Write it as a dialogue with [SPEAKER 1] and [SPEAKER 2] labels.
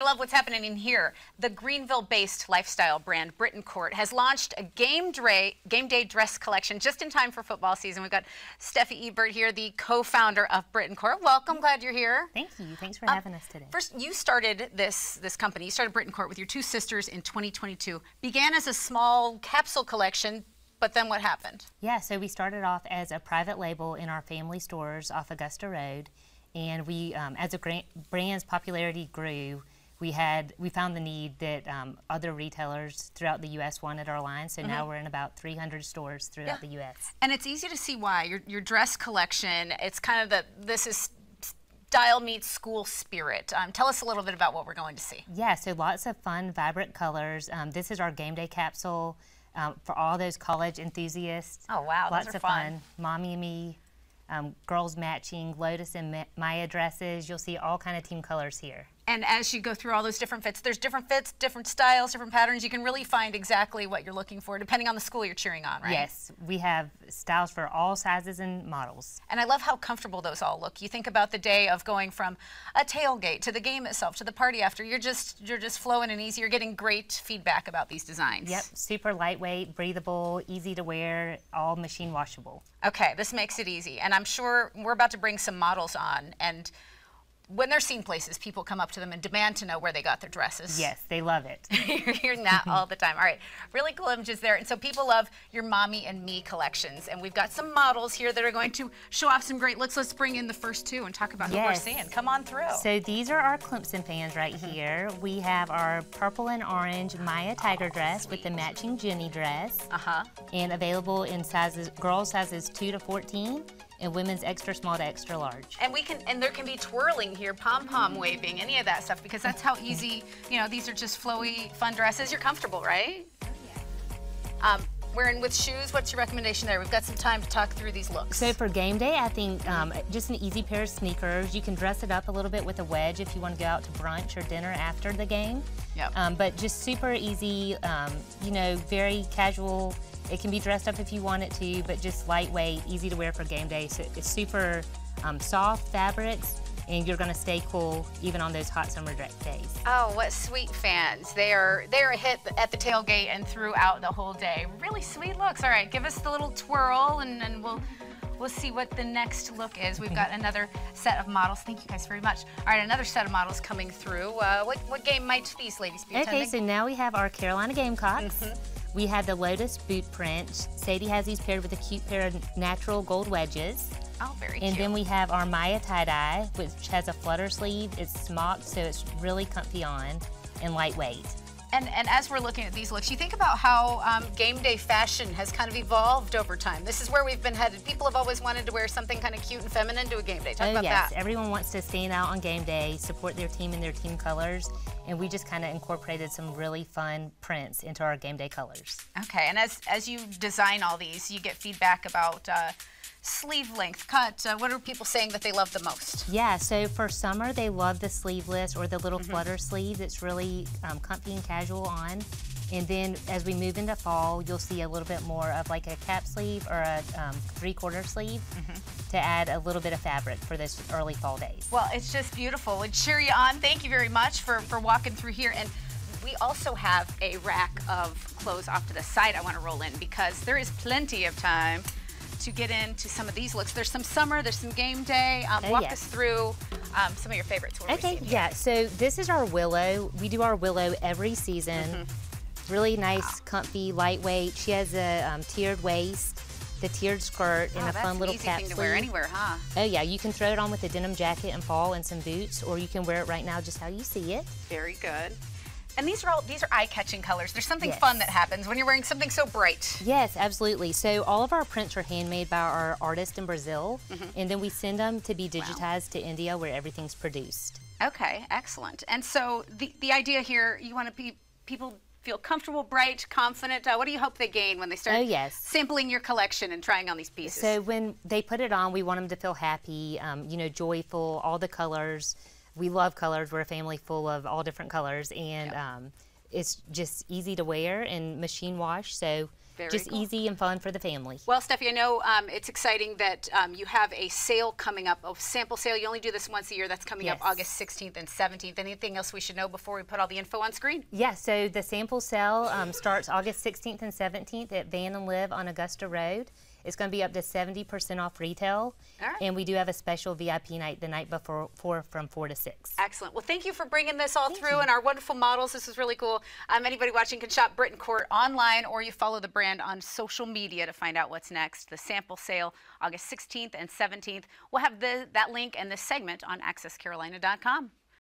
[SPEAKER 1] I love what's happening in here. The Greenville-based lifestyle brand Court has launched a game, game day dress collection just in time for football season. We've got Stephe Ebert here, the co-founder of Court. Welcome, glad you're here.
[SPEAKER 2] Thank you. Thanks for um, having us today.
[SPEAKER 1] First, you started this this company. You started Court with your two sisters in 2022. Began as a small capsule collection. But then what happened?
[SPEAKER 2] Yeah, so we started off as a private label in our family stores off Augusta Road, and we, um, as a brand's popularity grew, we had we found the need that um, other retailers throughout the U.S. wanted our line. So mm -hmm. now we're in about 300 stores throughout yeah. the U.S.
[SPEAKER 1] And it's easy to see why your your dress collection. It's kind of the this is style meets school spirit. Um, tell us a little bit about what we're going to see.
[SPEAKER 2] Yeah, so lots of fun, vibrant colors. Um, this is our game day capsule um, for all those college enthusiasts.
[SPEAKER 1] Oh wow,
[SPEAKER 2] lots
[SPEAKER 1] of
[SPEAKER 2] fun. fun. Mommy and me um, girls matching Lotus and Maya dresses. You'll see all kind of team colors here.
[SPEAKER 1] And as you go through all those different fits, there's different fits, different styles, different patterns. You can really find exactly what you're looking for depending on the school you're cheering on, right?
[SPEAKER 2] Yes, we have styles for all sizes and models.
[SPEAKER 1] And I love how comfortable those all look. You think about the day of going from a tailgate to the game itself to the party after. You're just you're just flowing and easy. You're getting great feedback about these designs.
[SPEAKER 2] Yep, super lightweight, breathable, easy to wear, all machine washable.
[SPEAKER 1] Okay, this makes it easy. And I'm sure we're about to bring some models on and when they're seen places, people come up to them and demand to know where they got their dresses.
[SPEAKER 2] Yes, they love it.
[SPEAKER 1] You're hearing that all the time. All right, really cool images there. And so people love your mommy and me collections. And we've got some models here that are going to show off some great looks. Let's bring in the first two and talk about yes. who we're seeing. Come on through.
[SPEAKER 2] So these are our Clemson fans right here. We have our purple and orange Maya Tiger oh, dress sweet. with the matching Jenny dress.
[SPEAKER 1] Uh-huh.
[SPEAKER 2] And available in sizes, girls sizes 2 to 14 and women's extra small to extra large.
[SPEAKER 1] And we can, and there can be twirling here, pom-pom waving, any of that stuff, because that's how easy, you know, these are just flowy, fun dresses. You're comfortable, right? Oh, yeah. Um, wearing with shoes, what's your recommendation there? We've got some time to talk through these looks.
[SPEAKER 2] So for game day, I think um, just an easy pair of sneakers. You can dress it up a little bit with a wedge if you want to go out to brunch or dinner after the game.
[SPEAKER 1] Yep.
[SPEAKER 2] Um, but just super easy, um, you know, very casual it can be dressed up if you want it to, but just lightweight, easy to wear for game day. So it's super um, soft fabrics, and you're going to stay cool even on those hot summer days.
[SPEAKER 1] Oh, what sweet fans. They are they are a hit at the tailgate and throughout the whole day. Really sweet looks. All right, give us the little twirl and, and we'll we'll see what the next look is. We've got another set of models. Thank you guys very much. All right, another set of models coming through. Uh, what, what game might these ladies be
[SPEAKER 2] attending? Okay, so now we have our Carolina Gamecocks. Mm -hmm. We have the Lotus boot print. Sadie has these paired with a cute pair of natural gold wedges.
[SPEAKER 1] Oh, very
[SPEAKER 2] and
[SPEAKER 1] cute.
[SPEAKER 2] then we have our Maya tie-dye, which has a flutter sleeve. It's smocked, so it's really comfy on and lightweight.
[SPEAKER 1] And, and as we're looking at these looks, you think about how um, game day fashion has kind of evolved over time. This is where we've been headed. People have always wanted to wear something kind of cute and feminine to a game day. Talk
[SPEAKER 2] oh,
[SPEAKER 1] about
[SPEAKER 2] yes.
[SPEAKER 1] that.
[SPEAKER 2] Everyone wants to stand out on game day, support their team in their team colors, and we just kind of incorporated some really fun prints into our game day colors.
[SPEAKER 1] Okay, and as, as you design all these, you get feedback about uh, sleeve length, cut. Uh, what are people saying that they love the most?
[SPEAKER 2] Yeah, so for summer, they love the sleeveless or the little mm -hmm. flutter sleeve. It's really um, comfy and casual on. And then as we move into fall, you'll see a little bit more of like a cap sleeve or a um, three-quarter sleeve mm -hmm. to add a little bit of fabric for this early fall days.
[SPEAKER 1] Well, it's just beautiful. And cheer you on. Thank you very much for, for walking through here. And we also have a rack of clothes off to the side I want to roll in because there is plenty of time to get into some of these looks. There's some summer, there's some game day. Um, oh, walk yes. us through um, some of your favorites.
[SPEAKER 2] okay, yeah. So this is our willow. We do our willow every season. Mm -hmm. Really nice, comfy, lightweight. She has a um, tiered waist, the tiered skirt,
[SPEAKER 1] oh,
[SPEAKER 2] and a fun little cap
[SPEAKER 1] thing
[SPEAKER 2] sleeve.
[SPEAKER 1] to wear anywhere, huh?
[SPEAKER 2] Oh yeah, you can throw it on with a denim jacket and fall and some boots, or you can wear it right now just how you see it.
[SPEAKER 1] Very good. And these are all these are eye-catching colors. There's something yes. fun that happens when you're wearing something so bright.
[SPEAKER 2] Yes, absolutely. So all of our prints are handmade by our artist in Brazil, mm -hmm. and then we send them to be digitized wow. to India where everything's produced.
[SPEAKER 1] Okay, excellent. And so the the idea here, you want to be people feel comfortable, bright, confident. Uh, what do you hope they gain when they start
[SPEAKER 2] oh, yes.
[SPEAKER 1] sampling your collection and trying on these pieces?
[SPEAKER 2] So when they put it on, we want them to feel happy, um, you know, joyful, all the colors we love colors. We're a family full of all different colors, and um, it's just easy to wear and machine wash, so
[SPEAKER 1] Very
[SPEAKER 2] just
[SPEAKER 1] cool.
[SPEAKER 2] easy and fun for the family.
[SPEAKER 1] Well, Stephe, I know um, it's exciting that um, you have a sale coming up, a sample sale. You only do this once a year. That's coming up August 16th and 17th. Anything else we should know before we put all the info on screen?
[SPEAKER 2] Yeah, so the sample sale um, starts August 16th and 17th at Van and Live on Augusta Road. It's going to be up to 70% off retail.
[SPEAKER 1] Right.
[SPEAKER 2] And we do have a special VIP night the night before for, from 4 to 6.
[SPEAKER 1] Excellent. Well, thank you for bringing this all through and our wonderful models. This is really cool. Um, anybody watching can shop Britton Court online or you follow the brand on social media to find out what's next. The sample sale, August 16th and 17th. We'll have the, that link and this segment on accesscarolina.com.